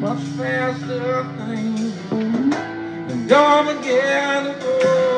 much faster things, and Armageddon. began to.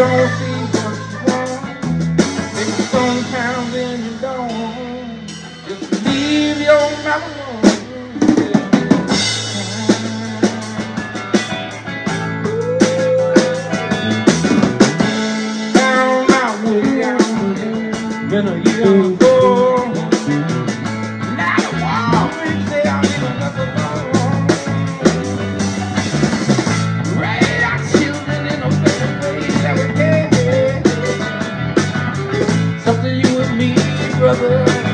guys. brother.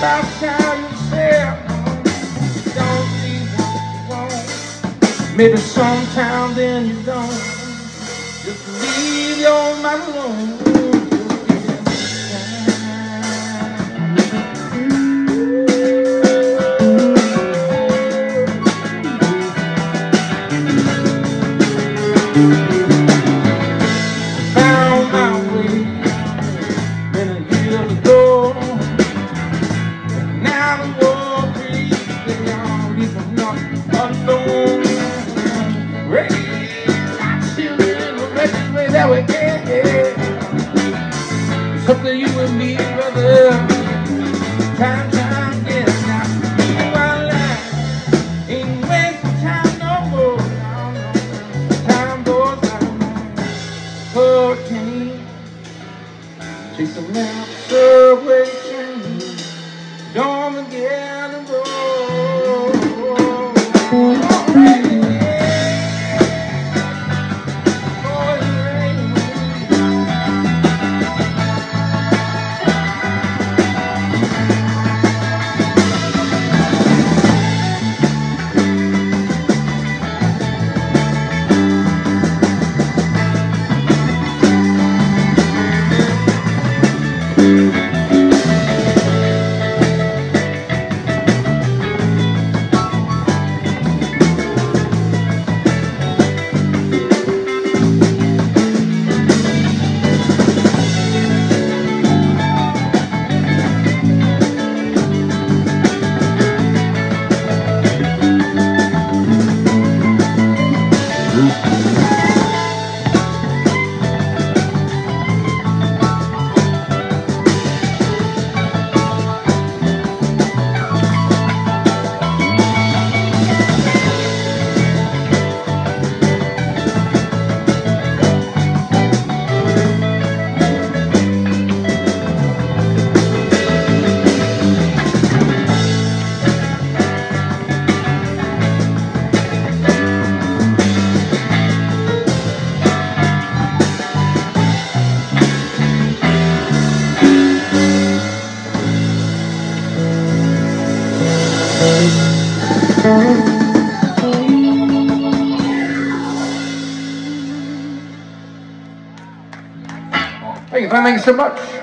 Outside yourself. Don't what you want. Maybe sometime then you don't. Just leave your mind alone. Found Something you and me, brother. Time, time, again. Now, keep our life. Ain't wasting time no more. Time goes by hurricane. Chase a man subway train. Don't forget Thank you, thank you so much.